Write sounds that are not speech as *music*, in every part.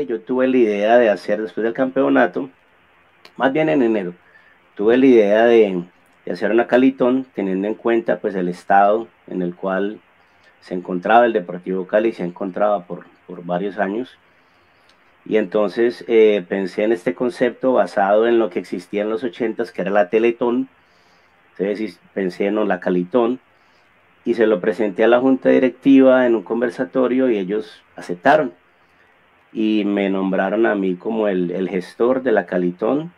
yo tuve la idea de hacer después del campeonato, más bien en enero, tuve la idea de, hacer una calitón teniendo en cuenta pues el estado en el cual se encontraba el Deportivo Cali, se encontraba por, por varios años. Y entonces eh, pensé en este concepto basado en lo que existía en los 80 que era la Teletón. Entonces pensé en la Calitón y se lo presenté a la junta directiva en un conversatorio y ellos aceptaron y me nombraron a mí como el, el gestor de la Calitón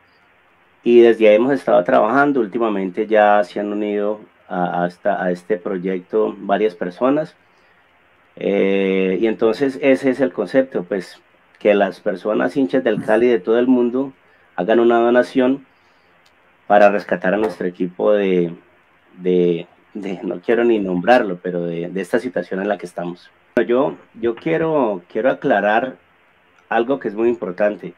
y desde ahí hemos estado trabajando. Últimamente ya se han unido a, a este proyecto varias personas. Eh, y entonces ese es el concepto, pues que las personas hinchas del Cali de todo el mundo hagan una donación para rescatar a nuestro equipo de, de, no quiero ni nombrarlo, pero de, de, esta situación en la que estamos. Yo, yo quiero, quiero aclarar algo que es muy importante.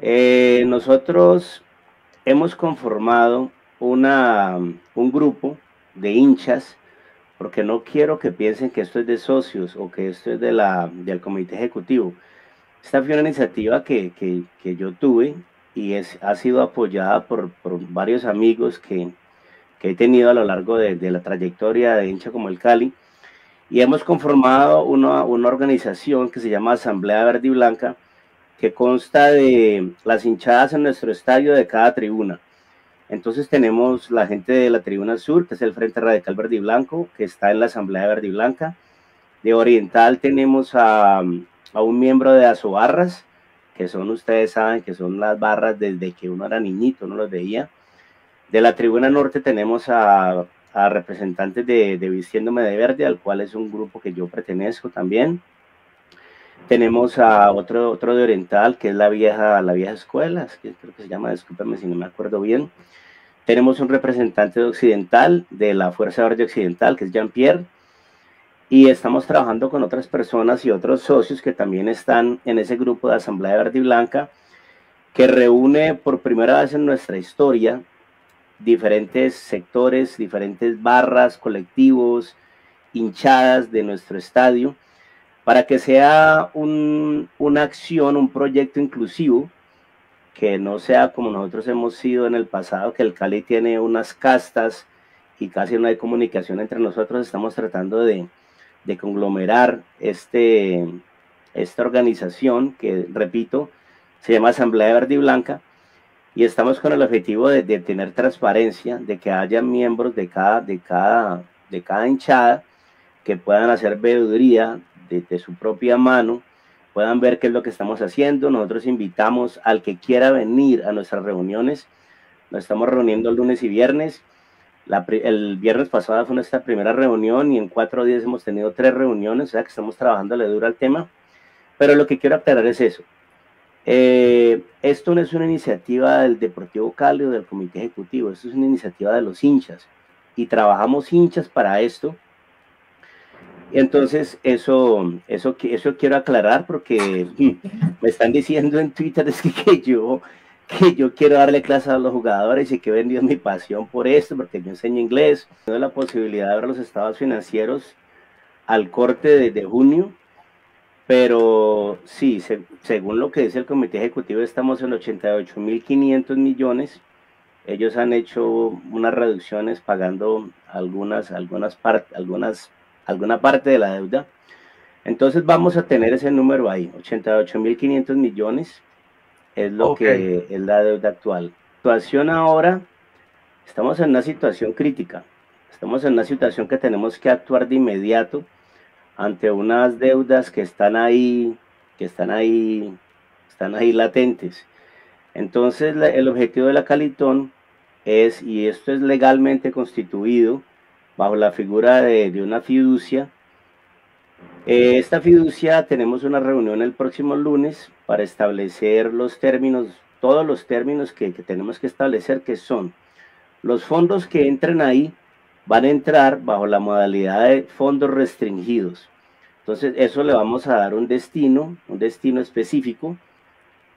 Eh, nosotros hemos conformado una, un grupo de hinchas, porque no quiero que piensen que esto es de socios o que esto es de la, del comité ejecutivo. Esta fue una iniciativa que, que, que yo tuve y es, ha sido apoyada por, por varios amigos que, que, he tenido a lo largo de, de, la trayectoria de hincha como el Cali. Y hemos conformado una, una organización que se llama Asamblea Verde y Blanca, que consta de las hinchadas en nuestro estadio de cada tribuna. Entonces tenemos la gente de la tribuna sur, que es el Frente Radical Verde y Blanco, que está en la Asamblea Verde y Blanca. De Oriental tenemos a, a un miembro de Azobarras, que son, ustedes saben, que son las barras desde que uno era niñito, no los veía. De la tribuna norte tenemos a, a representantes de, de Vistiéndome de Verde, al cual es un grupo que yo pertenezco también. Tenemos a otro, otro de Oriental, que es la vieja, la vieja escuela, que creo que se llama, discúlpeme si no me acuerdo bien. Tenemos un representante de Occidental, de la Fuerza Verde Occidental, que es Jean-Pierre. Y estamos trabajando con otras personas y otros socios que también están en ese grupo de Asamblea Verde y Blanca, que reúne por primera vez en nuestra historia diferentes sectores, diferentes barras, colectivos, hinchadas de nuestro estadio para que sea un, una acción, un proyecto inclusivo, que no sea como nosotros hemos sido en el pasado, que el Cali tiene unas castas y casi no hay comunicación entre nosotros, estamos tratando de, de conglomerar este, esta organización que, repito, se llama Asamblea Verde y Blanca, y estamos con el objetivo de, tener transparencia, de que haya miembros de cada, de cada, de cada hinchada que puedan hacer veeduría de, su propia mano, puedan ver qué es lo que estamos haciendo. Nosotros invitamos al que quiera venir a nuestras reuniones. Nos estamos reuniendo el lunes y viernes. El viernes pasado fue nuestra primera reunión y en cuatro días hemos tenido tres reuniones, o sea que estamos trabajándole duro al tema. Pero lo que quiero aclarar es eso. Eh, esto no es una iniciativa del Deportivo Cali o del Comité Ejecutivo, esto es una iniciativa de los hinchas. Y trabajamos hinchas para esto entonces, eso, eso, eso quiero aclarar porque *laughs* me están diciendo en Twitter es que, que, yo, que yo quiero darle clases a los jugadores y que he vendido mi pasión por esto, porque yo enseño inglés. Tengo la posibilidad de ver los estados financieros al corte de, de junio, pero sí, se, según lo que dice el comité ejecutivo, estamos en 88.500 millones. Ellos han hecho unas reducciones pagando algunas, algunas, partes algunas alguna parte de la deuda. Entonces vamos a tener ese número ahí, 88.500 millones es lo que es la deuda actual. Situación ahora, estamos en una situación crítica, estamos en una situación que tenemos que actuar de inmediato ante unas deudas que están ahí, que están ahí, están ahí latentes. Entonces el objetivo de la Calitón es, y esto es legalmente constituido, bajo la figura de, una fiducia. Eh, esta fiducia tenemos una reunión el próximo lunes para establecer los términos, todos los términos que, que tenemos que establecer, que son los fondos que entren ahí van a entrar bajo la modalidad de fondos restringidos. Entonces, eso le vamos a dar un destino, un destino específico,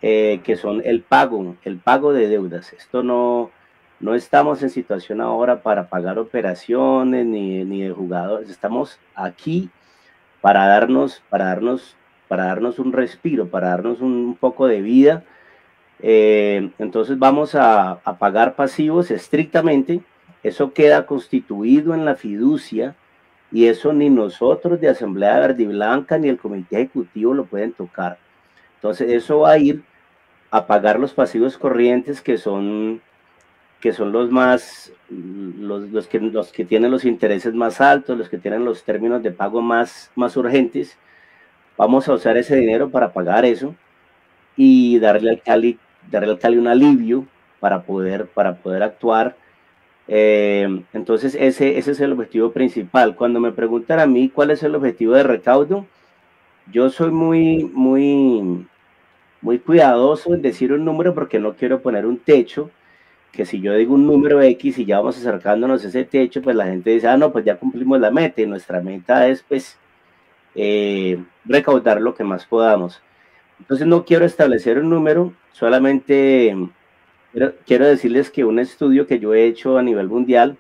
eh, que son el pago, el pago de deudas. Esto no, no estamos en situación ahora para pagar operaciones ni, ni de jugadores, estamos aquí para darnos, para darnos para darnos un respiro, para darnos un poco de vida. Eh, entonces vamos a, a, pagar pasivos estrictamente. Eso queda constituido en la fiducia y eso ni nosotros de Asamblea Verde Blanca ni el Comité Ejecutivo lo pueden tocar. Entonces eso va a ir a pagar los pasivos corrientes que son que son los más, los, los, que, los que tienen los intereses más altos, los que tienen los términos de pago más, más urgentes. Vamos a usar ese dinero para pagar eso y darle al Cali, darle al Cali un alivio para poder, para poder actuar. Eh, entonces ese, ese es el objetivo principal. Cuando me preguntan a mí cuál es el objetivo de recaudo, yo soy muy, muy, muy cuidadoso en decir un número porque no quiero poner un techo que si yo digo un número X y ya vamos acercándonos a ese techo, pues la gente dice, ah, no, pues ya cumplimos la meta y nuestra meta es pues eh, recaudar lo que más podamos. Entonces no quiero establecer un número, solamente quiero, decirles que un estudio que yo he hecho a nivel mundial,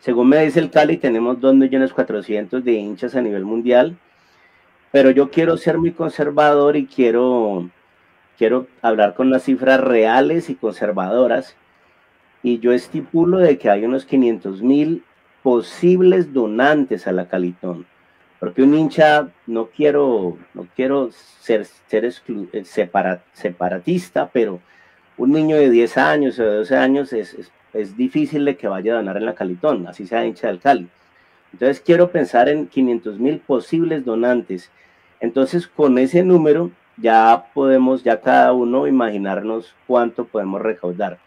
según me dice el Cali, tenemos 2.400.000 de hinchas a nivel mundial, pero yo quiero ser muy conservador y quiero, quiero hablar con las cifras reales y conservadoras y yo estipulo de que hay unos 500 mil posibles donantes a la Calitón. Porque un hincha, no quiero, no quiero ser, ser eh, separatista, pero un niño de 10 años o de 12 años es, es, difícil de que vaya a donar en la Calitón, así sea hincha del Cali. Entonces quiero pensar en 500 mil posibles donantes. Entonces con ese número ya podemos, ya cada uno imaginarnos cuánto podemos recaudar.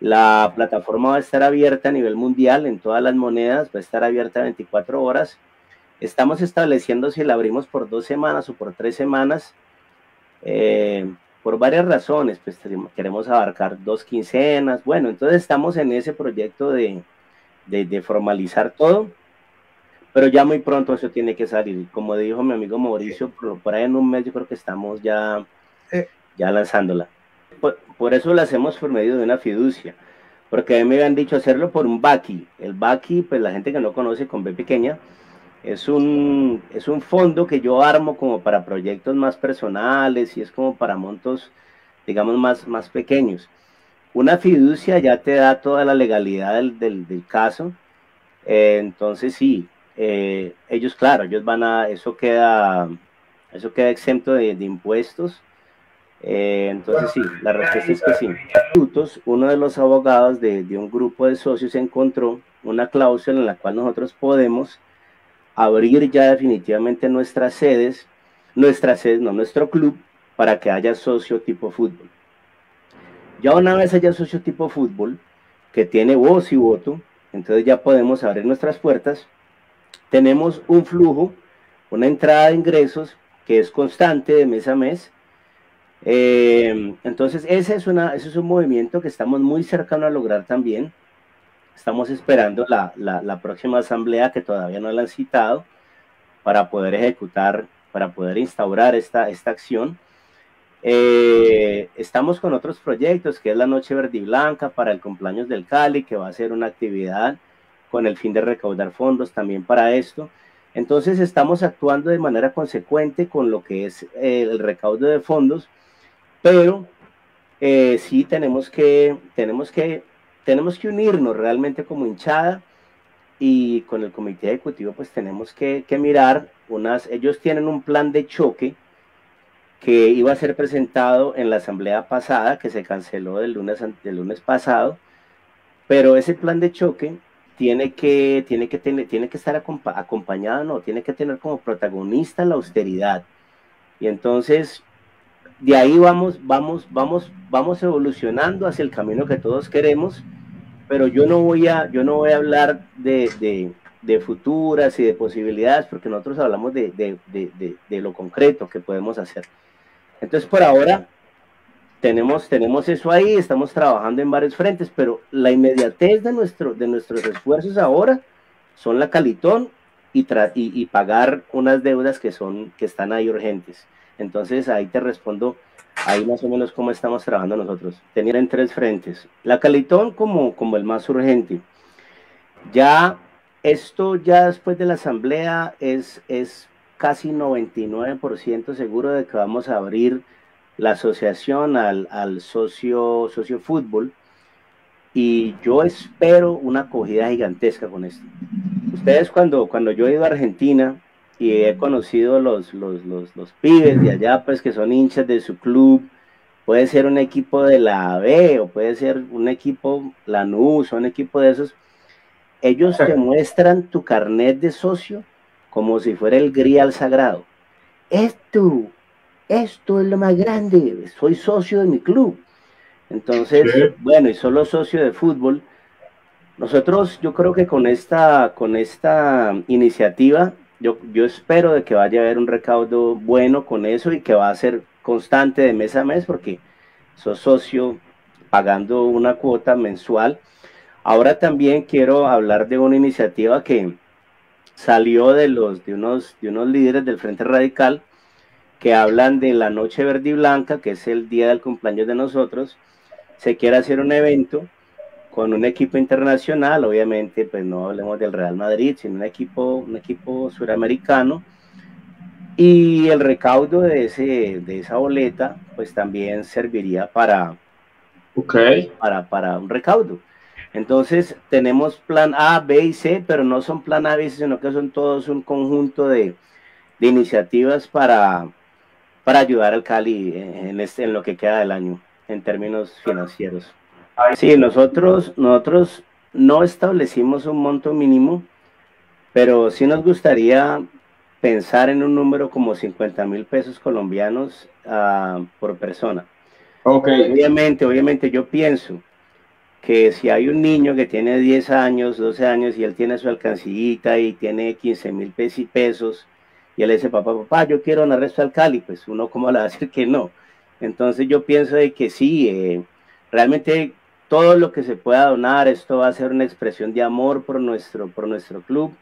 La plataforma va a estar abierta a nivel mundial en todas las monedas, va a estar abierta 24 horas. Estamos estableciendo si la abrimos por dos semanas o por tres semanas, eh, por varias razones, pues queremos abarcar dos quincenas. Bueno, entonces estamos en ese proyecto de, de, formalizar todo, pero ya muy pronto eso tiene que salir. Como dijo mi amigo Mauricio, por, ahí en un mes yo creo que estamos ya, ya lanzándola por, eso lo hacemos por medio de una fiducia, porque a mí me habían dicho hacerlo por un BACI. El BACI, pues la gente que no conoce con B pequeña, es un, es un fondo que yo armo como para proyectos más personales y es como para montos, digamos, más, más pequeños. Una fiducia ya te da toda la legalidad del, del, caso. Eh, entonces sí, eh, ellos, claro, ellos van a, eso queda, eso queda exento de, de impuestos eh, entonces sí, la respuesta es que sí. Uno de los abogados de, de, un grupo de socios encontró una cláusula en la cual nosotros podemos abrir ya definitivamente nuestras sedes, nuestras sedes, no nuestro club, para que haya socio tipo fútbol. Ya una vez haya socio tipo fútbol, que tiene voz y voto, entonces ya podemos abrir nuestras puertas. Tenemos un flujo, una entrada de ingresos que es constante de mes a mes, eh, entonces, ese es, una, ese es un movimiento que estamos muy cercano a lograr también. Estamos esperando la, la, próxima asamblea que todavía no la han citado para poder ejecutar, para poder instaurar esta, esta acción. Eh, estamos con otros proyectos, que es la Noche Verde y Blanca para el cumpleaños del Cali, que va a ser una actividad con el fin de recaudar fondos también para esto. Entonces estamos actuando de manera consecuente con lo que es el recaudo de fondos pero eh, sí tenemos que, tenemos, que, tenemos que unirnos realmente como hinchada y con el comité ejecutivo pues tenemos que, mirar unas, ellos tienen un plan de choque que iba a ser presentado en la asamblea pasada, que se canceló del lunes, del lunes pasado, pero ese plan de choque tiene que, tiene que, tener, tiene que estar acompañado, no, tiene que tener como protagonista la austeridad. Y entonces de ahí vamos, vamos, vamos, vamos evolucionando hacia el camino que todos queremos, pero yo no voy a, yo no voy a hablar de, futuras y de posibilidades, porque nosotros hablamos de, lo concreto que podemos hacer. Entonces, por ahora, tenemos, tenemos eso ahí, estamos trabajando en varios frentes, pero la inmediatez de, nuestro, de nuestros esfuerzos ahora son la calitón y, pagar unas deudas que, son, que están ahí urgentes. Entonces ahí te respondo, ahí más o menos cómo estamos trabajando nosotros. Tenía en tres frentes. La Calitón como, como el más urgente. Ya esto ya después de la asamblea es, es casi 99% seguro de que vamos a abrir la asociación al, al socio, socio fútbol y yo espero una acogida gigantesca con esto. Ustedes cuando, cuando yo he ido a Argentina y he conocido los, los, los, los pibes de allá, pues que son hinchas de su club, puede ser un equipo de la B o puede ser un equipo Lanús o un equipo de esos, ellos te muestran tu carnet de socio como si fuera el grial sagrado. Esto, esto es lo más grande, soy socio de mi club. Entonces, bueno, y solo socio de fútbol. Nosotros, yo creo que con esta, con esta iniciativa, yo, yo espero de que vaya a haber un recaudo bueno con eso y que va a ser constante de mes a mes, porque sos socio pagando una cuota mensual. Ahora también quiero hablar de una iniciativa que salió de los de unos de unos líderes del Frente Radical que hablan de la Noche Verde y Blanca, que es el día del cumpleaños de nosotros, se quiere hacer un evento con un equipo internacional, obviamente, pues no hablemos del Real Madrid, sino un equipo, un equipo suramericano. Y el recaudo de, ese, de esa boleta, pues también serviría para, okay. para, para un recaudo. Entonces, tenemos plan A, B y C, pero no son plan A, B, sino que son todos un conjunto de, de iniciativas para, para ayudar al Cali en, este, en lo que queda del año en términos financieros. Sí, nosotros, nosotros no establecimos un monto mínimo, pero sí nos gustaría pensar en un número como 50 mil pesos colombianos uh, por persona. Okay. Obviamente, obviamente yo pienso que si hay un niño que tiene 10 años, 12 años y él tiene su alcancillita y tiene 15 mil pesos y él dice, papá, papá, yo quiero una resto al Cali, pues uno como le va a decir que no. Entonces yo pienso de que sí, eh, realmente todo lo que se pueda donar, esto va a ser una expresión de amor por nuestro, por nuestro club,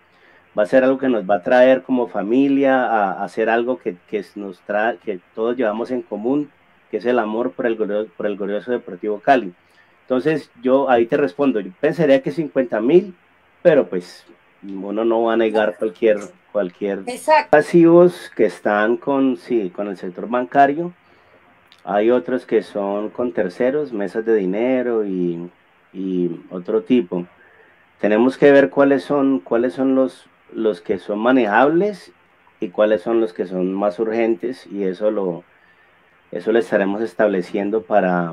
va a ser algo que nos va a traer como familia a, hacer algo que, que, nos trae, que todos llevamos en común, que es el amor por el, por el glorioso Deportivo Cali. Entonces yo ahí te respondo, yo pensaría que 50 mil, pero pues uno no va a negar cualquier cualquier pasivos que están con sí, con el sector bancario hay otros que son con terceros, mesas de dinero y, otro tipo. Tenemos que ver cuáles son, cuáles son los, los que son manejables y cuáles son los que son más urgentes y eso lo, eso lo estaremos estableciendo para,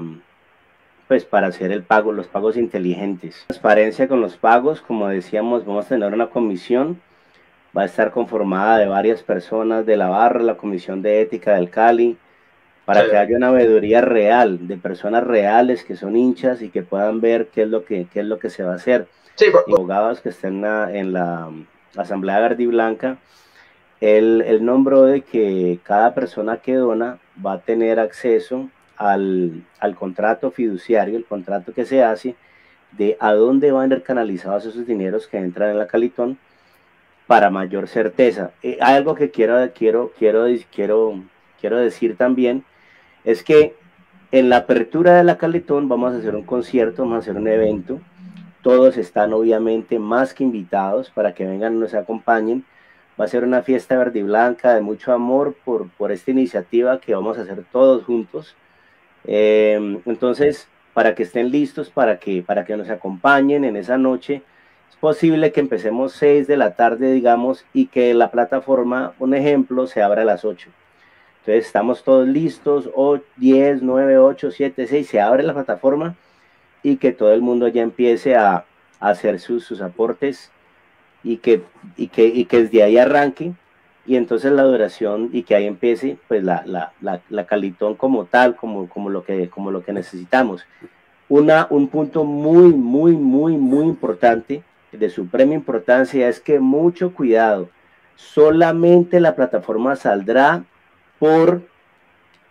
pues para hacer el pago, los pagos inteligentes. Transparencia con los pagos, como decíamos, vamos a tener una comisión, va a estar conformada de varias personas de la barra, la comisión de ética del Cali, para que haya una veeduría real, de personas reales que son hinchas y que puedan ver qué es lo que, qué es lo que se va a hacer. Sí, abogados que estén en la, Asamblea Verde y Blanca, él, él, nombró de que cada persona que dona va a tener acceso al, al, contrato fiduciario, el contrato que se hace de a dónde van a ir canalizados esos dineros que entran en la Calitón para mayor certeza. Eh, hay algo que quiero, quiero, quiero, quiero, quiero decir también, es que en la apertura de la Caletón vamos a hacer un concierto, vamos a hacer un evento. Todos están obviamente más que invitados para que vengan y nos acompañen. Va a ser una fiesta verde y blanca de mucho amor por, por esta iniciativa que vamos a hacer todos juntos. Eh, entonces, para que estén listos, para que, para que nos acompañen en esa noche, es posible que empecemos 6 de la tarde, digamos, y que la plataforma, un ejemplo, se abra a las 8 entonces estamos todos listos, o 10, 9, 8, 7, 6, se abre la plataforma y que todo el mundo ya empiece a, hacer sus, sus, aportes y que, y, que, y que desde ahí arranque y entonces la duración y que ahí empiece pues la, la, la, la calitón como tal, como, como, lo que, como lo que necesitamos. Una, un punto muy, muy, muy, muy importante, de suprema importancia, es que mucho cuidado, solamente la plataforma saldrá por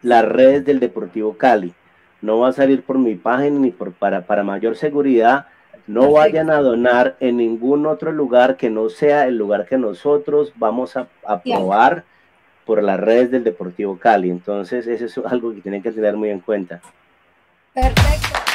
las redes del Deportivo Cali. No va a salir por mi página ni por para, para mayor seguridad. No vayan a donar en ningún otro lugar que no sea el lugar que nosotros vamos a aprobar por las redes del Deportivo Cali. Entonces, eso es algo que tienen que tener muy en cuenta. Perfecto.